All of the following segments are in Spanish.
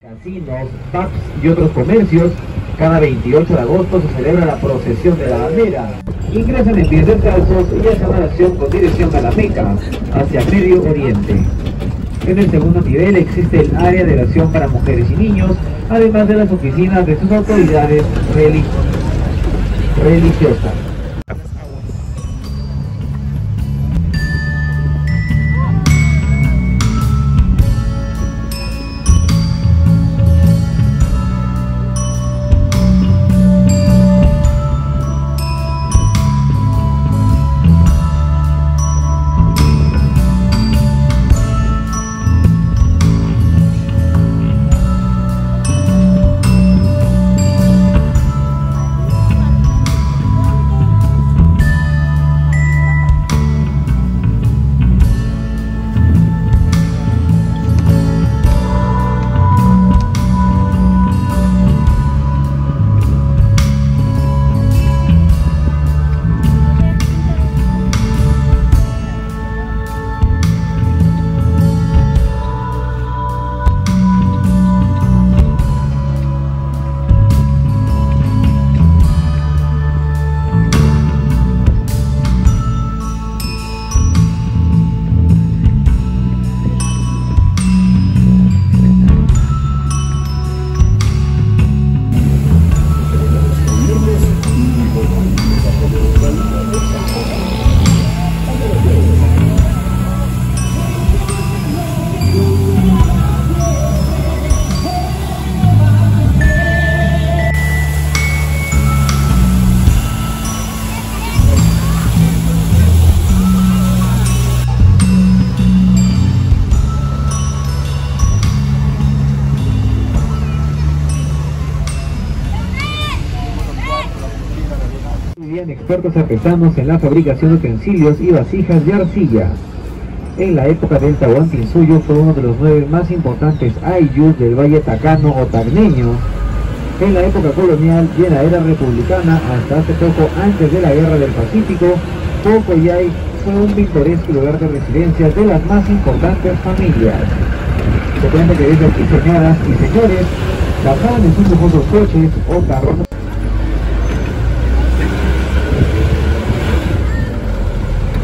Casinos, pubs y otros comercios, cada 28 de agosto se celebra la procesión de la bandera. Ingresan en pies descalzos y hacen oración con dirección a la Meca, hacia Medio Oriente. En el segundo nivel existe el área de oración para mujeres y niños, además de las oficinas de sus autoridades religi- religiosas. Expertos artesanos en la fabricación de utensilios y vasijas de arcilla. En la época del Tahuantinsuyo fue uno de los nueve más importantes ayllus del Valle Tacano o Tacneño. En la época colonial y en la era republicana, hasta hace poco antes de la Guerra del Pacífico, Pocoyay fue un pintoresco lugar de residencia de las más importantes familias. Se cuenta que desde aquí señoras y señores bajaban en sus lujosos coches o carros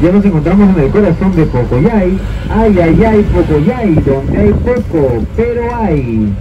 Ya nos encontramos en el corazón de Pocoyay. Ay, ay, ay, Pocoyay, donde hay poco, pero hay.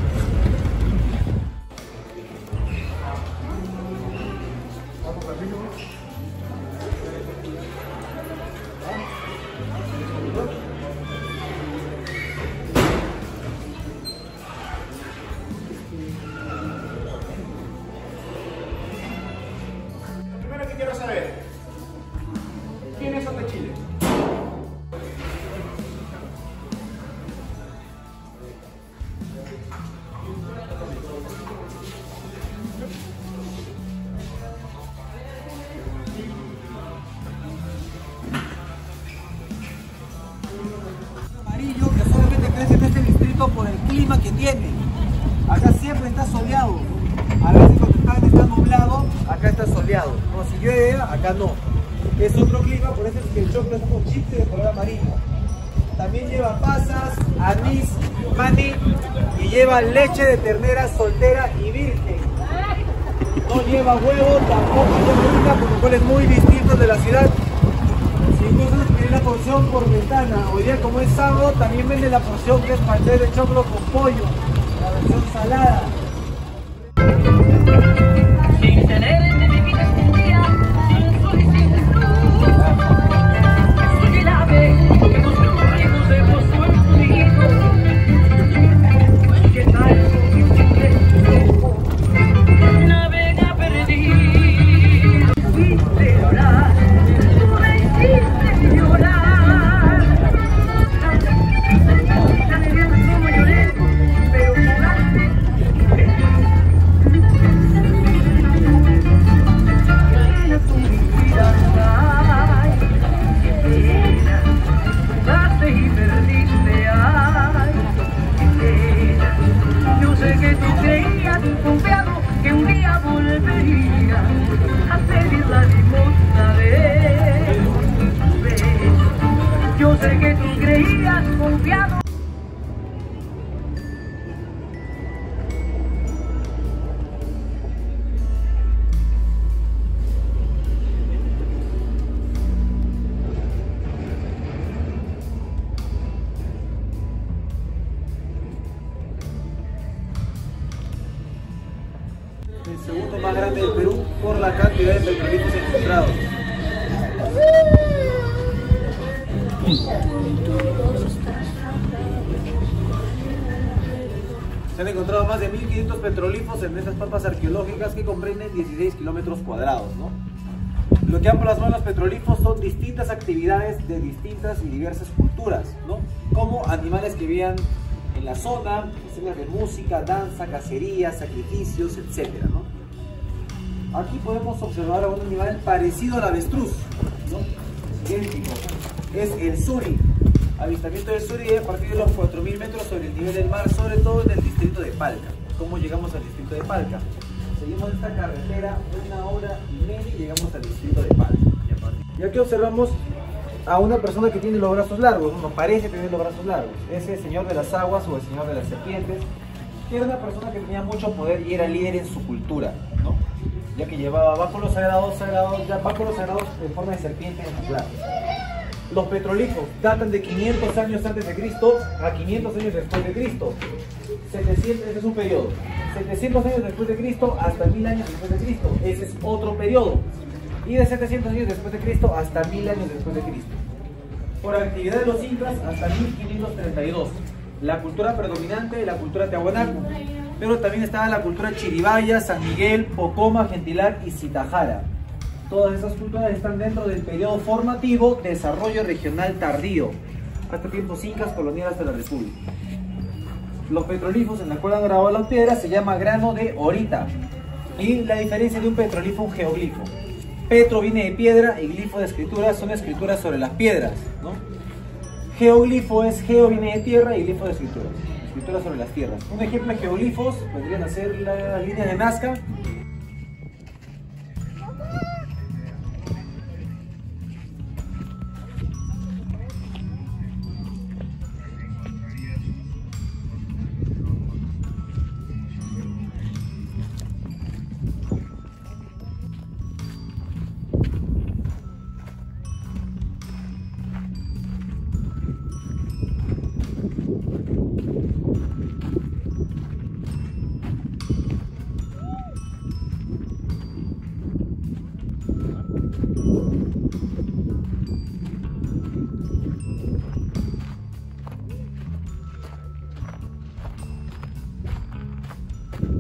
Que tiene. Acá siempre está soleado. A veces cuando está, está nublado, acá está soleado. No, si llueve, acá no. Es otro clima, por eso es que el choclo es un chiste de color amarillo. También lleva pasas, anís, maní y lleva leche de ternera soltera y virgen. No lleva huevo, tampoco lleva fruta, es muy distinto de la ciudad. Porción por ventana. Hoy día como es sábado también vende la porción que es pastel de choclo con pollo, la versión salada. Más grande del Perú por la cantidad de petrolíferos encontrados. Se han encontrado más de 1500 petrolíferos en estas papas arqueológicas que comprenden 16 kilómetros cuadrados. Lo que han plasmado los petrolíferos son distintas actividades de distintas y diversas culturas, como animales que vivían en la zona, escenas de música, danza, cacería, sacrificios, etc. Aquí podemos observar a un animal parecido al avestruz, ¿no? idéntico, es el suri. Avistamiento del suri a partir de los 4.000 metros sobre el nivel del mar, sobre todo en el distrito de Palca. ¿Cómo llegamos al distrito de Palca? Seguimos esta carretera una hora y media y llegamos al distrito de Palca. Y aquí observamos a una persona que tiene los brazos largos, no parece tener los brazos largos. Es el señor de las aguas o el señor de las serpientes, que era una persona que tenía mucho poder y era líder en su cultura, ¿no? Ya que llevaba báculos sagrados, sagrados, ya báculos sagrados en forma de serpiente en sus brazos. Los petrolíferos datan de 500 años antes de Cristo a 500 años después de Cristo. 700, ese es un periodo. 700 años después de Cristo hasta 1000 años después de Cristo. Ese es otro periodo. Y de 700 años después de Cristo hasta 1000 años después de Cristo. Por actividad de los incas hasta 1532. La cultura predominante, la cultura Tiahuanaco. Pero también estaba la cultura Chiribaya, San Miguel, Pocoma, Gentilar y Citajara. Todas esas culturas están dentro del periodo formativo desarrollo regional tardío, hasta tiempos incas coloniales de la República. Los petrolíferos en la cual han grabado las piedras se llama grano de orita. Y la diferencia de un petrolifo un geoglifo. Petro viene de piedra y glifo de escritura son escrituras sobre las piedras. ¿no? Geoglifo es geo viene de tierra y glifo de escritura. Escrituras sobre las tierras. Un ejemplo de geoglifos podrían ser las líneas de Nazca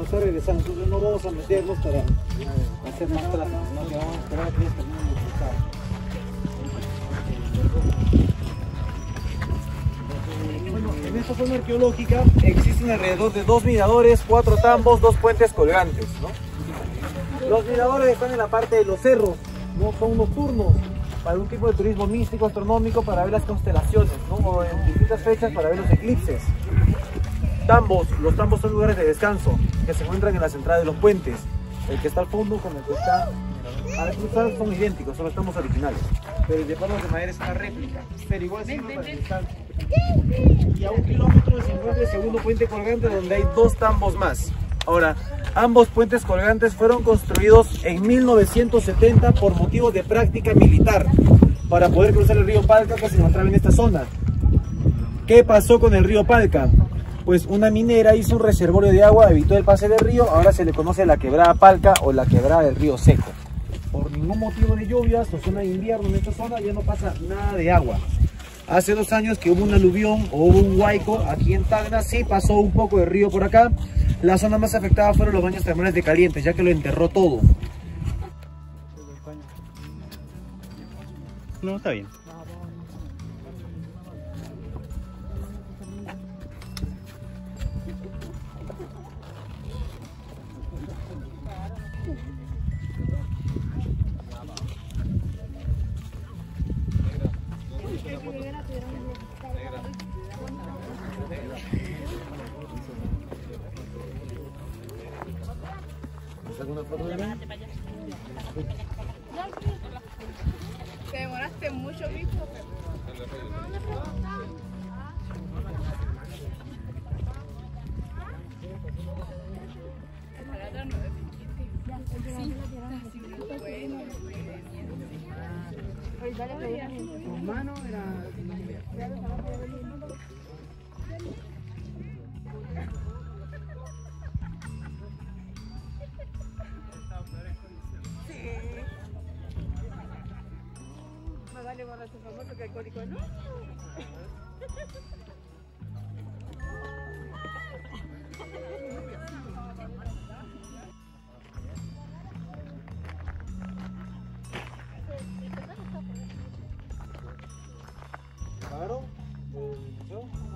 Sí, vamos a regresar, nosotros no vamos a meternos para hacer más tráfico, ¿no? que vamos a esperar a que ellos terminen de cruzar. En esta zona arqueológica existen alrededor de dos miradores, cuatro tambos, dos puentes colgantes. Los miradores están en la parte de los cerros, ¿no? son nocturnos, para un tipo de turismo místico, astronómico, para ver las constelaciones, ¿no? o en distintas fechas para ver los eclipses. Los tambos son lugares de descanso que se encuentran en las entradas de los puentes. El que está al fondo con el que está al cruzar son idénticos, son los tambos originales. Pero el de palos de madera es una réplica, pero igual sirve para descanso. Y a un kilómetro se encuentra el segundo puente colgante donde hay dos tambos más. Ahora, ambos puentes colgantes fueron construidos en 1970 por motivos de práctica militar para poder cruzar el río Palca que se encontraba en esta zona. ¿Qué pasó con el río Palca? Pues una minera hizo un reservorio de agua, evitó el pase del río, ahora se le conoce la quebrada Palca o la quebrada del río Seco. Por ningún motivo de lluvias o zona de invierno en esta zona ya no pasa nada de agua. Hace dos años que hubo un aluvión o hubo un huaico aquí en Tacna, sí pasó un poco de río por acá. La zona más afectada fueron los baños termales de Calientes, ya que lo enterró todo. No, está bien. alguna foto? Te demoraste mucho, Víctor. Tu mano era. Más vale borracho famoso que alcohólico, ¿no? claro, de yo.